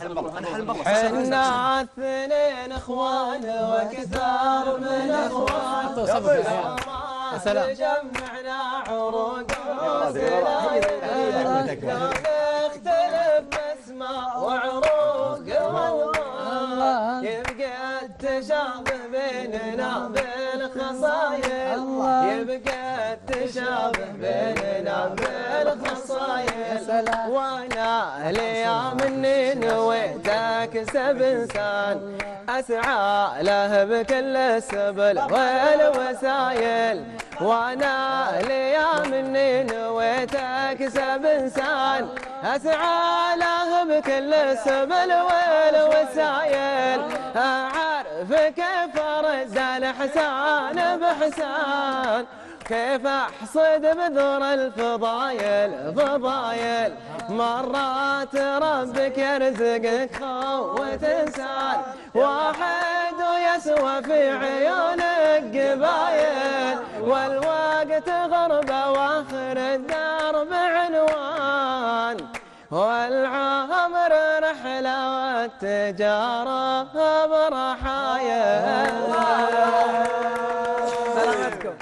حنا اثنين اخوان وكثار من اخوان يا سلام. جمعنا عروق نختلف باسماء وعروق والله يبقى التشابه بيننا بالخصايل يبقى التشابه بيننا بالخصايل. وأنا الأيام اني نويت اكسب انسان أسعى له بكل السبل والوسايل وأنا الأيام اني نويت اكسب انسان أسعى له بكل السبل والوسايل اعرف كيف ارد الاحسان باحسان؟ كيف أحصد بذور الفضايل فضايل؟ مرات ربك يرزقك خوة إنسان. واحد يسوى في عيونك قبايل والوقت غربة وآخر الدرب عنوان والعمر رحلة والتجارة برحايل سلامتكم